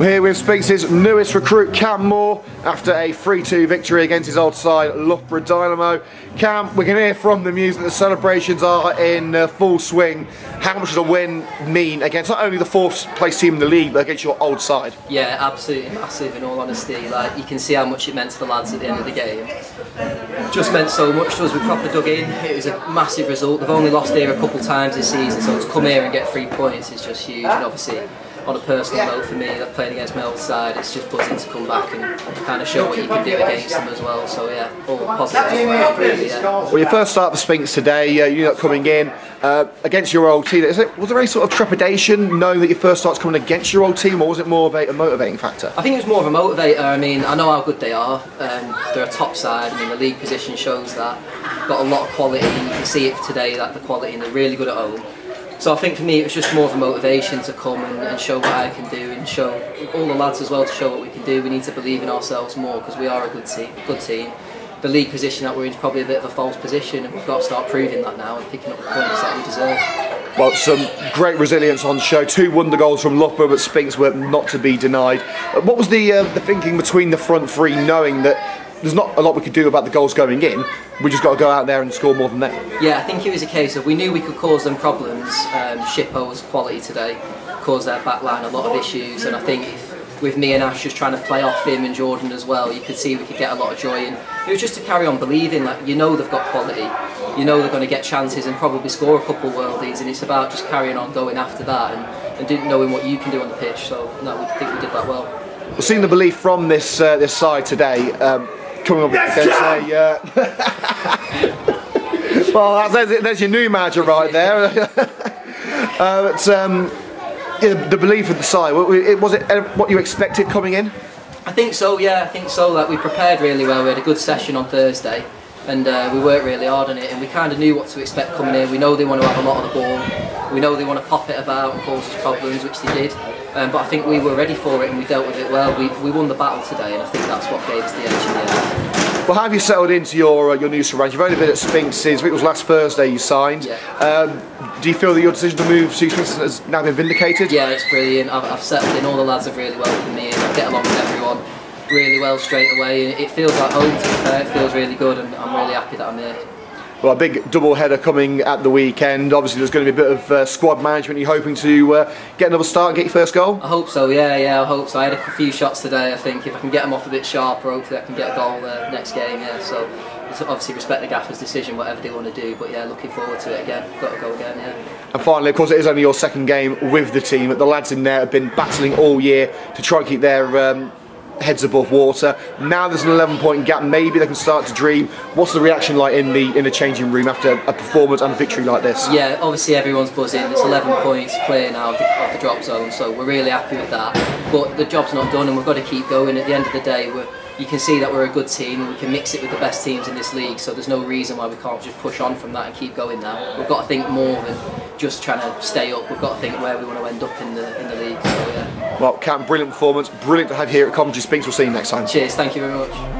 We're here with Sphinx' newest recruit, Cam Moore, after a 3-2 victory against his old side, Loughborough Dynamo. Cam, we can hear from the music that the celebrations are in uh, full swing. How much does a win mean against not only the fourth place team in the league, but against your old side? Yeah, absolutely massive in all honesty. Like you can see how much it meant to the lads at the end of the game. Just meant so much to us. We proper dug in. It was a massive result. They've only lost here a couple times this season, so to come here and get three points is just huge. And obviously, on a personal note for me, that playing against my old side, it's just buzzing to come back and kind of show what you can do against them as well. So yeah, all positive. Really, yeah. Well, your first start for Sphinx today, uh, you not coming in uh, against your old team. Is it, was there any sort of trepidation knowing that your first start's coming against your old team, or was it more of a, a motivating factor? I think it was more of a motivator. I mean, I know how good they are. Um, they're a top side. I mean, the league position shows that. Got a lot of quality. You can see it today that the quality, and they're really good at home. So I think for me it was just more of a motivation to come and, and, show what I can do and show all the lads as well to show what we can do. We need to believe in ourselves more because we are a good team. Good team. The league position that we're in is probably a bit of a false position and we've got to start proving that now and picking up the points that we deserve. Well, some great resilience on show. Two wonder goals from Loughborough, but Sphinx were not to be denied. What was the uh, the thinking between the front three, knowing that there's not a lot we could do about the goals going in. We just got to go out there and score more than that. Yeah, I think it was a case of we knew we could cause them problems. Um, Shippo's quality today caused their backline a lot of issues, and I think if, with me and Ash just trying to play off him and Jordan as well, you could see we could get a lot of joy. And it was just to carry on believing. Like you know they've got quality, you know they're going to get chances and probably score a couple worldies, and it's about just carrying on going after that and, and knowing what you can do on the pitch. So no, we think we did that well. We've seen the belief from this uh, this side today. Um, coming up against a. Uh, well, there's, there's, your new manager right there. uh, but, um, yeah, the belief of the side, was it uh, what you expected coming in? I think so, yeah, I think so. Like we prepared really well. We had a good session on Thursday and uh, we worked really hard on it and we kind of knew what to expect coming in. We know they want to have a lot of the ball. We know they want to pop it about and cause us problems, which they did. Um, but I think we were ready for it and we dealt with it well. We, we won the battle today and I think that's what gave us the edge in the end. Well, how have you settled into your uh, your new surroundings? You've only been at Sphinx since, it was last Thursday you signed. Yeah. Um, do you feel that your decision to move to Sphinx has now been vindicated? Yeah, it's brilliant. I've, I've settled in, all the lads have really welcomed me and I get along with everyone really well straight away. It feels like home to be fair, it feels really good and I'm really happy that I'm here. Well, a big double header coming at the weekend. Obviously, there's going to be a bit of uh, squad management. Are you hoping to uh, get another start and get your first goal? I hope so. Yeah, yeah, I hope so. I had a few shots today. I think if I can get them off a bit sharper, hopefully I can get a goal uh, next game. Yeah, so obviously respect the gaffer's decision, whatever they want to do. But yeah, looking forward to it again. Got to go again. Yeah. And finally, of course, it is only your second game with the team. But the lads in there have been battling all year to try and keep their um, heads above water. Now there's an 11 point gap. Maybe they can start to dream. What's the reaction like in the in the changing room after a performance and a victory like this? Yeah, obviously everyone's buzzing. It's 11 points clear now of the, of the drop zone, so we're really happy with that. But the job's not done, and we've got to keep going. At the end of the day, we're you can see that we're a good team and we can mix it with the best teams in this league so there's no reason why we can't just push on from that and keep going now we've got to think more than just trying to stay up we've got to think where we want to end up in the in the league so yeah well Cam brilliant performance. Brilliant to have here at Coventry Sphinx we'll see you next time. Cheers. Thank you very much